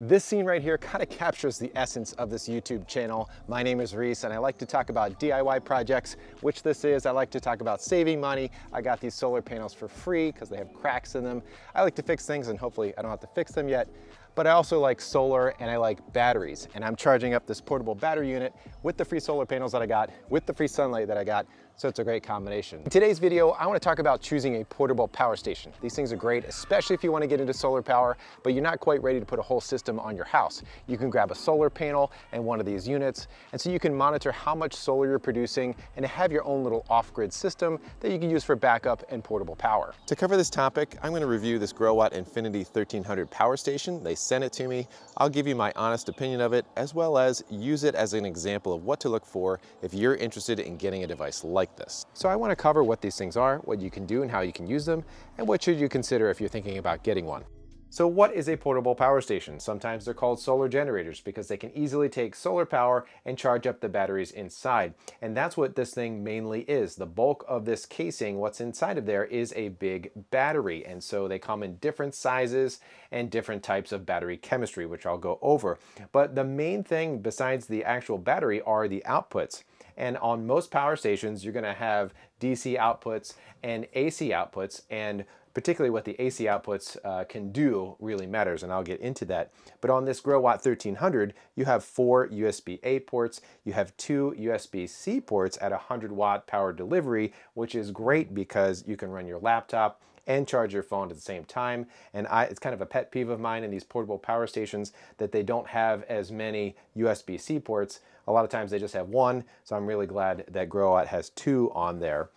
This scene right here kind of captures the essence of this YouTube channel. My name is Reese and I like to talk about DIY projects, which this is. I like to talk about saving money. I got these solar panels for free because they have cracks in them. I like to fix things and hopefully I don't have to fix them yet. But I also like solar and I like batteries. And I'm charging up this portable battery unit with the free solar panels that I got, with the free sunlight that I got, so it's a great combination. In today's video, I wanna talk about choosing a portable power station. These things are great, especially if you wanna get into solar power, but you're not quite ready to put a whole system on your house. You can grab a solar panel and one of these units, and so you can monitor how much solar you're producing and have your own little off-grid system that you can use for backup and portable power. To cover this topic, I'm gonna review this Growatt Infiniti 1300 power station. They sent it to me. I'll give you my honest opinion of it, as well as use it as an example of what to look for if you're interested in getting a device like like this. So I want to cover what these things are, what you can do and how you can use them, and what should you consider if you're thinking about getting one. So what is a portable power station? Sometimes they're called solar generators because they can easily take solar power and charge up the batteries inside. And that's what this thing mainly is. The bulk of this casing, what's inside of there is a big battery. And so they come in different sizes and different types of battery chemistry, which I'll go over. But the main thing besides the actual battery are the outputs. And on most power stations, you're gonna have DC outputs and AC outputs. And particularly what the AC outputs uh, can do really matters, and I'll get into that. But on this Growatt 1300, you have four USB-A ports, you have two USB-C ports at 100 watt power delivery, which is great because you can run your laptop and charge your phone at the same time. And I, it's kind of a pet peeve of mine in these portable power stations that they don't have as many USB-C ports. A lot of times they just have one, so I'm really glad that Growatt has two on there.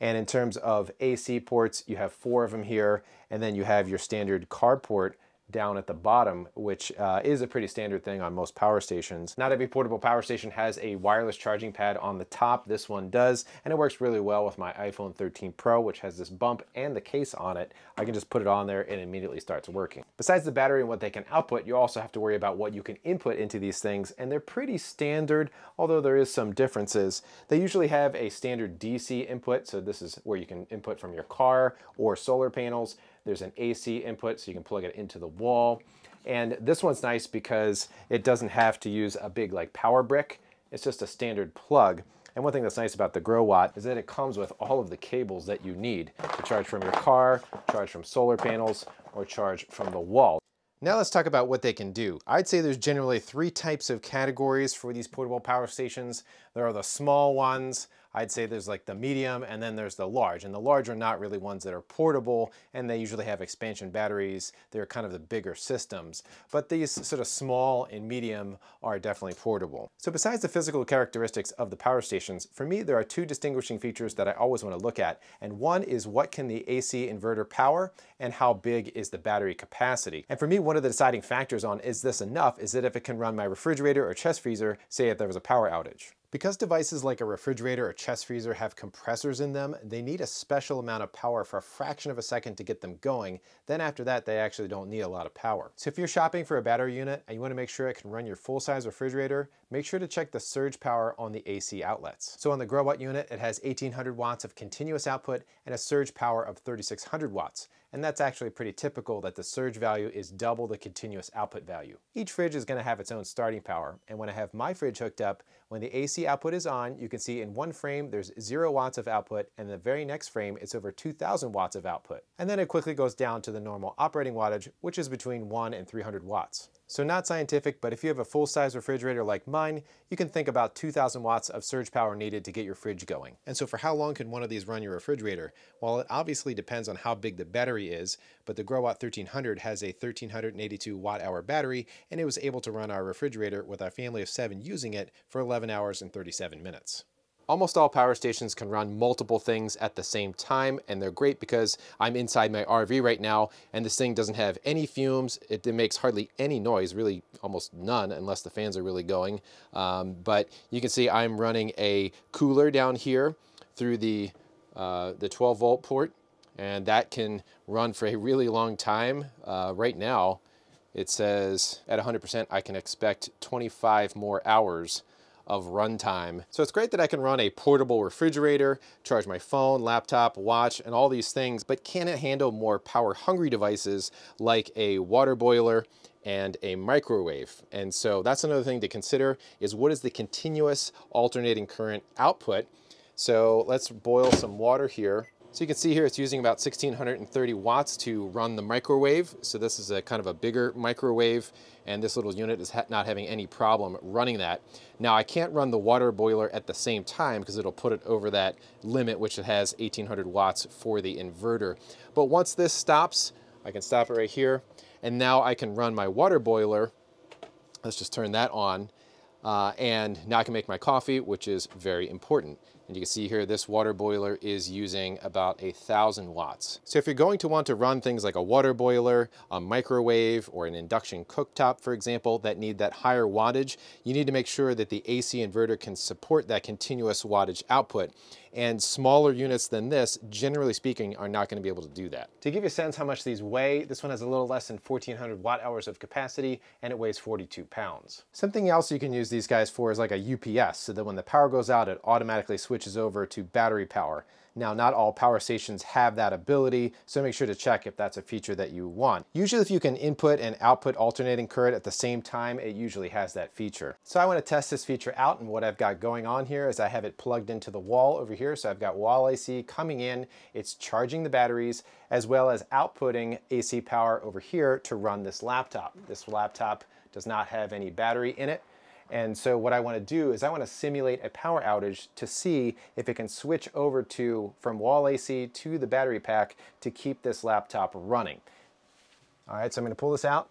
And in terms of AC ports, you have four of them here, and then you have your standard car port down at the bottom, which uh, is a pretty standard thing on most power stations. Not every portable power station has a wireless charging pad on the top. This one does, and it works really well with my iPhone 13 Pro, which has this bump and the case on it. I can just put it on there and it immediately starts working. Besides the battery and what they can output, you also have to worry about what you can input into these things, and they're pretty standard, although there is some differences. They usually have a standard DC input, so this is where you can input from your car or solar panels. There's an AC input, so you can plug it into the wall. And this one's nice because it doesn't have to use a big like power brick. It's just a standard plug. And one thing that's nice about the Growatt is that it comes with all of the cables that you need to charge from your car, charge from solar panels, or charge from the wall. Now let's talk about what they can do. I'd say there's generally three types of categories for these portable power stations. There are the small ones, I'd say there's like the medium and then there's the large. And the large are not really ones that are portable and they usually have expansion batteries. They're kind of the bigger systems. But these sort of small and medium are definitely portable. So besides the physical characteristics of the power stations, for me there are two distinguishing features that I always want to look at. And one is what can the AC inverter power and how big is the battery capacity. And for me one of the deciding factors on is this enough is that if it can run my refrigerator or chest freezer, say if there was a power outage. Because devices like a refrigerator or chest freezer have compressors in them, they need a special amount of power for a fraction of a second to get them going. Then after that, they actually don't need a lot of power. So if you're shopping for a battery unit and you wanna make sure it can run your full-size refrigerator, make sure to check the surge power on the AC outlets. So on the Growatt unit, it has 1800 watts of continuous output and a surge power of 3600 watts. And that's actually pretty typical that the surge value is double the continuous output value. Each fridge is gonna have its own starting power. And when I have my fridge hooked up, when the AC output is on, you can see in one frame there's zero watts of output, and the very next frame it's over 2000 watts of output. And then it quickly goes down to the normal operating wattage, which is between 1 and 300 watts. So not scientific, but if you have a full-size refrigerator like mine, you can think about 2000 watts of surge power needed to get your fridge going. And so for how long can one of these run your refrigerator? Well, it obviously depends on how big the battery is, but the Growatt 1300 has a 1382 watt hour battery, and it was able to run our refrigerator with our family of seven using it for 11 hours and 37 minutes. Almost all power stations can run multiple things at the same time, and they're great because I'm inside my RV right now, and this thing doesn't have any fumes. It, makes hardly any noise, really almost none, unless the fans are really going. Um, but you can see I'm running a cooler down here through the, uh, the 12 volt port, and that can run for a really long time. Uh, right now, it says at 100% I can expect 25 more hours of runtime. So it's great that I can run a portable refrigerator, charge my phone, laptop, watch, and all these things, but can it handle more power hungry devices like a water boiler and a microwave. And so that's another thing to consider is what is the continuous alternating current output. So let's boil some water here. So you can see here it's using about 1630 watts to run the microwave. So this is a kind of a bigger microwave and this little unit is ha not having any problem running that. Now I can't run the water boiler at the same time because it'll put it over that limit which it has 1800 watts for the inverter. But once this stops, I can stop it right here and now I can run my water boiler. Let's just turn that on. Uh, and now I can make my coffee, which is very important. And you can see here, this water boiler is using about a thousand watts. So if you're going to want to run things like a water boiler, a microwave, or an induction cooktop, for example, that need that higher wattage, you need to make sure that the AC inverter can support that continuous wattage output. And smaller units than this, generally speaking, are not gonna be able to do that. To give you a sense how much these weigh, this one has a little less than 1400 watt hours of capacity and it weighs 42 pounds. Something else you can use these guys for is like a UPS, so that when the power goes out, it automatically switches switches over to battery power. Now, not all power stations have that ability, so make sure to check if that's a feature that you want. Usually if you can input and output alternating current at the same time, it usually has that feature. So I wanna test this feature out and what I've got going on here is I have it plugged into the wall over here. So I've got wall AC coming in, it's charging the batteries, as well as outputting AC power over here to run this laptop. This laptop does not have any battery in it, and so what I want to do is I want to simulate a power outage to see if it can switch over to from wall AC to the battery pack to keep this laptop running. All right, so I'm going to pull this out.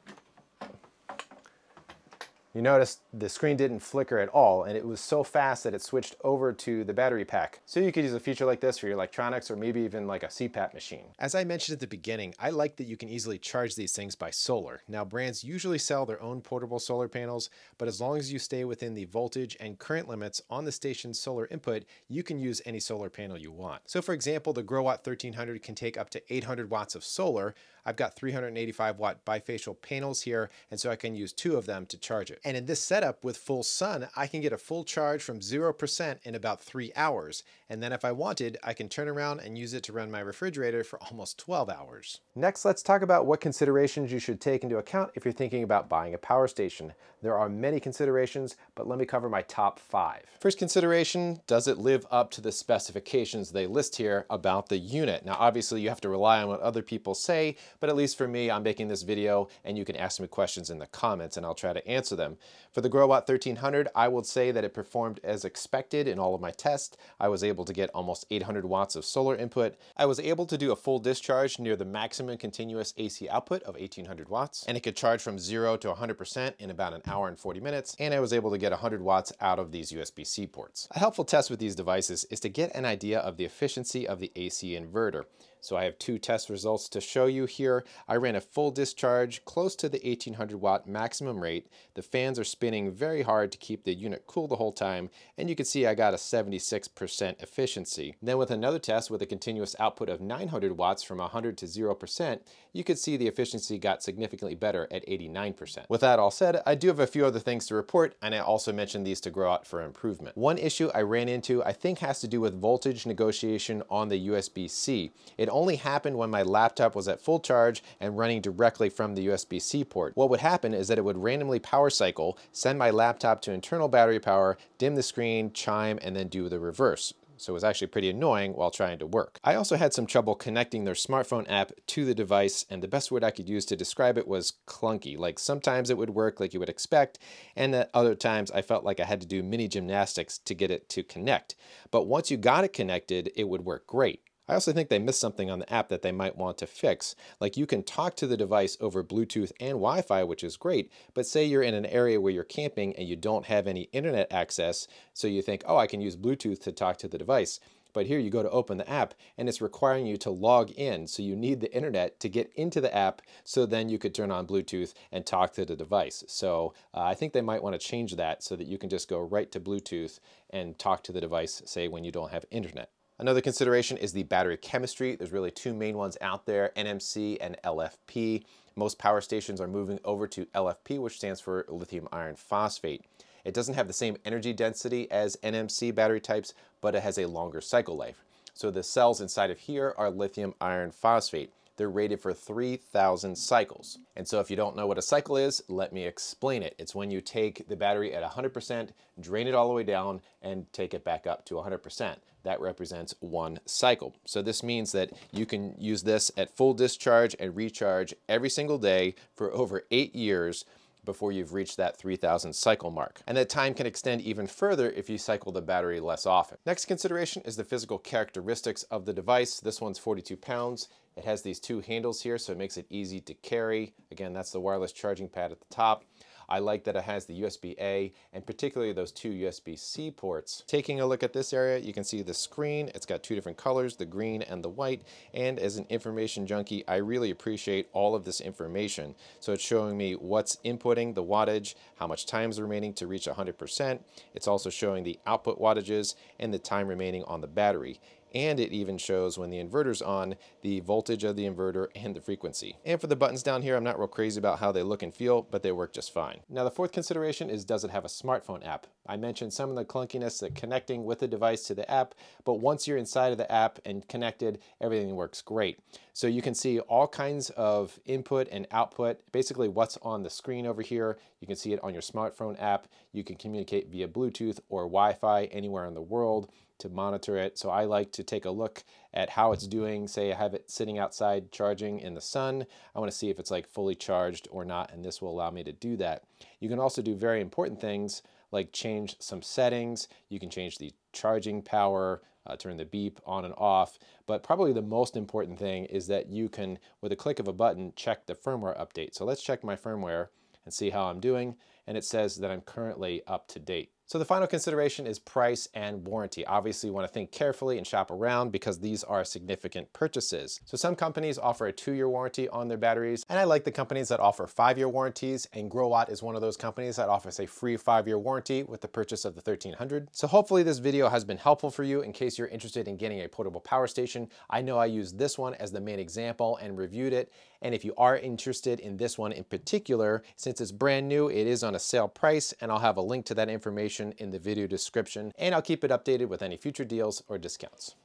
You notice the screen didn't flicker at all and it was so fast that it switched over to the battery pack. So you could use a feature like this for your electronics or maybe even like a CPAP machine. As I mentioned at the beginning, I like that you can easily charge these things by solar. Now brands usually sell their own portable solar panels, but as long as you stay within the voltage and current limits on the station's solar input, you can use any solar panel you want. So for example, the Growatt 1300 can take up to 800 watts of solar, I've got 385 watt bifacial panels here, and so I can use two of them to charge it. And in this setup with full sun, I can get a full charge from 0% in about three hours. And then if I wanted, I can turn around and use it to run my refrigerator for almost 12 hours. Next, let's talk about what considerations you should take into account if you're thinking about buying a power station. There are many considerations, but let me cover my top five. First consideration, does it live up to the specifications they list here about the unit? Now, obviously you have to rely on what other people say, but at least for me, I'm making this video and you can ask me questions in the comments and I'll try to answer them. For the Growatt 1300, I would say that it performed as expected in all of my tests. I was able to get almost 800 watts of solar input. I was able to do a full discharge near the maximum continuous AC output of 1800 watts, and it could charge from zero to 100% in about an hour and 40 minutes, and I was able to get 100 watts out of these USB-C ports. A helpful test with these devices is to get an idea of the efficiency of the AC inverter. So I have two test results to show you here. I ran a full discharge close to the 1800 watt maximum rate. The fans are spinning very hard to keep the unit cool the whole time, and you can see I got a 76% efficiency. Then with another test with a continuous output of 900 watts from 100 to 0%, you could see the efficiency got significantly better at 89%. With that all said, I do have a few other things to report, and I also mentioned these to Growatt for improvement. One issue I ran into I think has to do with voltage negotiation on the USB-C. It it only happened when my laptop was at full charge and running directly from the USB-C port. What would happen is that it would randomly power cycle, send my laptop to internal battery power, dim the screen, chime, and then do the reverse so it was actually pretty annoying while trying to work. I also had some trouble connecting their smartphone app to the device, and the best word I could use to describe it was clunky. Like sometimes it would work like you would expect, and at other times I felt like I had to do mini gymnastics to get it to connect. But once you got it connected, it would work great. I also think they missed something on the app that they might want to fix. Like you can talk to the device over Bluetooth and Wi-Fi, which is great, but say you're in an area where you're camping and you don't have any internet access, so you think, oh, I can use Bluetooth to talk to the device. But here you go to open the app and it's requiring you to log in. So you need the internet to get into the app so then you could turn on Bluetooth and talk to the device. So uh, I think they might want to change that so that you can just go right to Bluetooth and talk to the device, say when you don't have internet. Another consideration is the battery chemistry. There's really two main ones out there, NMC and LFP. Most power stations are moving over to LFP, which stands for lithium iron phosphate. It doesn't have the same energy density as NMC battery types, but it has a longer cycle life. So the cells inside of here are lithium iron phosphate. They're rated for 3,000 cycles. And so if you don't know what a cycle is, let me explain it. It's when you take the battery at 100%, drain it all the way down, and take it back up to 100%. That represents one cycle. So this means that you can use this at full discharge and recharge every single day for over eight years before you've reached that 3000 cycle mark. And that time can extend even further if you cycle the battery less often. Next consideration is the physical characteristics of the device. This one's 42 pounds. It has these two handles here, so it makes it easy to carry. Again, that's the wireless charging pad at the top. I like that it has the USB-A and particularly those two USB-C ports. Taking a look at this area, you can see the screen. It's got two different colors, the green and the white. And as an information junkie, I really appreciate all of this information. So it's showing me what's inputting the wattage, how much time is remaining to reach 100%. It's also showing the output wattages and the time remaining on the battery and it even shows when the inverter's on the voltage of the inverter and the frequency. And for the buttons down here, I'm not real crazy about how they look and feel, but they work just fine. Now the fourth consideration is does it have a smartphone app? I mentioned some of the clunkiness of connecting with the device to the app, but once you're inside of the app and connected, everything works great. So you can see all kinds of input and output, basically what's on the screen over here. You can see it on your smartphone app. You can communicate via Bluetooth or Wi-Fi anywhere in the world to monitor it. So I like to take a look at how it's doing. Say I have it sitting outside charging in the sun. I want to see if it's like fully charged or not, and this will allow me to do that. You can also do very important things like change some settings. You can change the charging power, uh, turn the beep on and off. But probably the most important thing is that you can, with a click of a button, check the firmware update. So let's check my firmware and see how I'm doing. And it says that I'm currently up to date. So the final consideration is price and warranty. Obviously you want to think carefully and shop around because these are significant purchases. So some companies offer a two-year warranty on their batteries, and I like the companies that offer five-year warranties, and Growatt is one of those companies that offers a free five-year warranty with the purchase of the 1300. So hopefully this video has been helpful for you in case you're interested in getting a portable power station. I know I used this one as the main example and reviewed it, and if you are interested in this one in particular, since it's brand new, it is on a sale price, and I'll have a link to that information in the video description, and I'll keep it updated with any future deals or discounts.